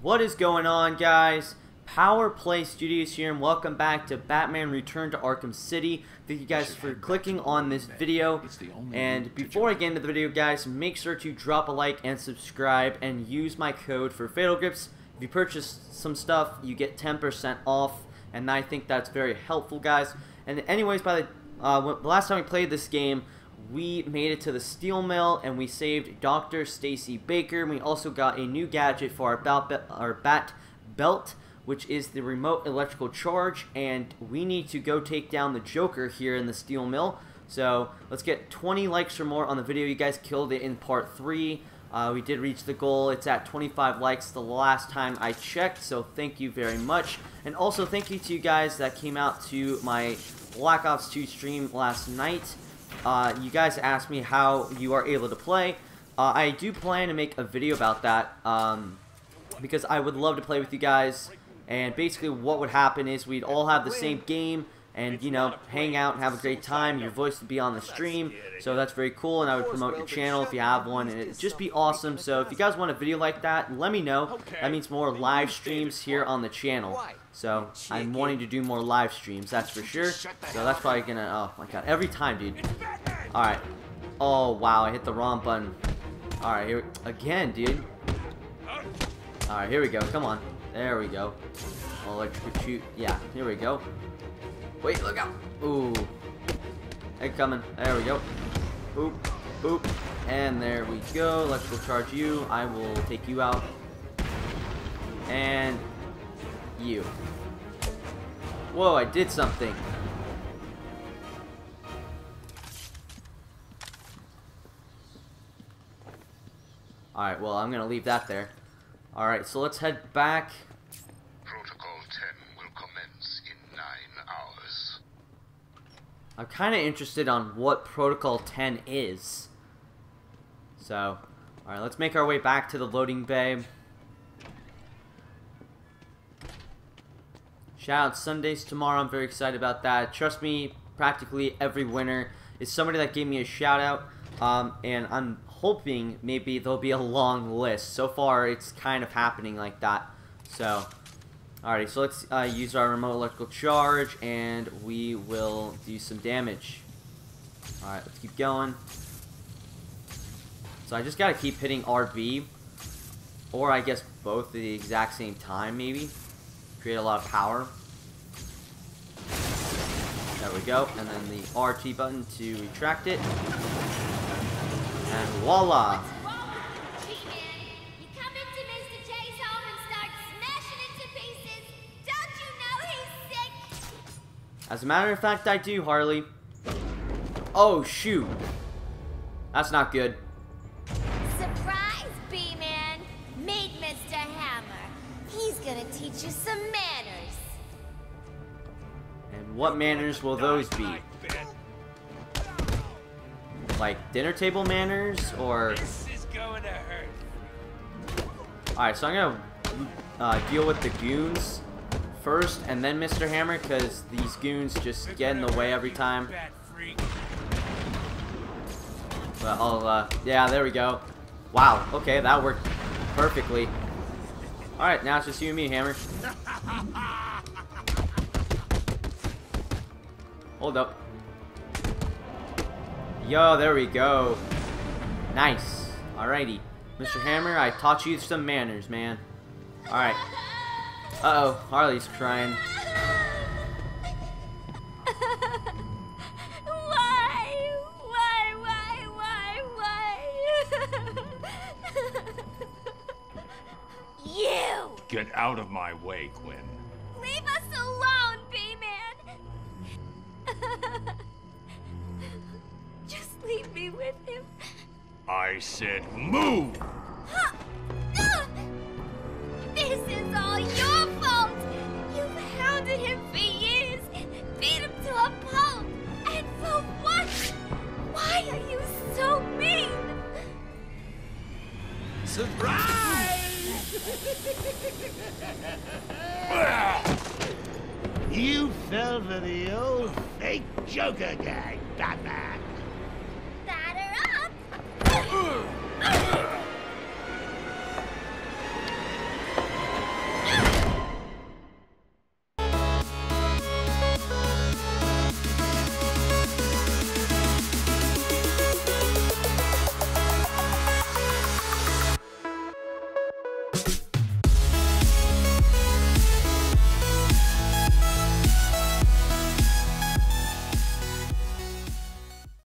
What is going on, guys? Power Play Studios here, and welcome back to Batman Return to Arkham City. Thank you guys for clicking on this video. And before I get into the video, guys, make sure to drop a like and subscribe, and use my code for Fatal Grips. If you purchase some stuff, you get 10% off, and I think that's very helpful, guys. And anyways, by the, uh, the last time we played this game, we made it to the steel mill and we saved Dr. Stacy Baker. We also got a new gadget for our bat, our bat belt, which is the remote electrical charge, and we need to go take down the Joker here in the steel mill. So let's get 20 likes or more on the video. You guys killed it in part 3. Uh, we did reach the goal. It's at 25 likes the last time I checked, so thank you very much. And also thank you to you guys that came out to my Black Ops 2 stream last night. Uh, you guys asked me how you are able to play. Uh, I do plan to make a video about that um, because I would love to play with you guys. And basically what would happen is we'd all have the same game and, you know, hang out and have a great time. Your voice would be on the stream, so that's very cool. And I would promote your channel if you have one, and it'd just be awesome. So if you guys want a video like that, let me know. That means more live streams here on the channel. So I'm wanting to do more live streams, that's for sure. So that's probably gonna. Oh my god, every time, dude. All right. Oh wow, I hit the wrong button. All right, here again, dude. All right, here we go. Come on. There we go. Electrocute. Yeah, here we go. Wait, look out. Ooh. Hey, coming. There we go. Boop. Boop. And there we go. Electrical charge you. I will take you out. And you. Whoa, I did something. Alright, well, I'm going to leave that there. Alright, so let's head back. Protocol 10 will commence in 9 hours. I'm kind of interested on what Protocol 10 is. So, alright, let's make our way back to the loading bay. Shout out Sundays tomorrow. I'm very excited about that. Trust me, practically every winner is somebody that gave me a shout out. Um, and I'm hoping maybe there'll be a long list. So far, it's kind of happening like that. So, alrighty, so let's uh, use our remote electrical charge and we will do some damage. Alright, let's keep going. So I just gotta keep hitting RB. Or I guess both at the exact same time, maybe. Create a lot of power. There we go. And then the RT button to retract it. And voila! As a matter of fact, I do, Harley. Oh, shoot. That's not good. Surprise, B-Man! Meet Mr. Hammer. He's gonna teach you some manners. And what manners will those be? Like dinner table manners or? Alright, so I'm gonna uh, deal with the goons first and then Mr. Hammer because these goons just get in the way every time. But I'll, uh, yeah, there we go. Wow, okay, that worked perfectly. Alright, now it's just you and me, Hammer. Hold up. Yo, there we go. Nice. Alrighty. Mr. Hammer, I taught you some manners, man. Alright. Uh-oh, Harley's crying. why? Why, why, why, why? you! Get out of my way, Quinn. Leave us alone, B-Man! Just leave me with him. I said move! You fell for the old fake Joker gang, Batman. you